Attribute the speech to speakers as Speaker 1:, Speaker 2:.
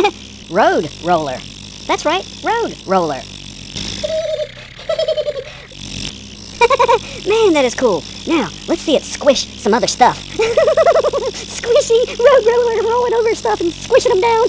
Speaker 1: Road roller. That's right, road roller. Man, that is cool. Now, let's see it squish some other stuff. Squishy road roller rolling over stuff and squishing them down.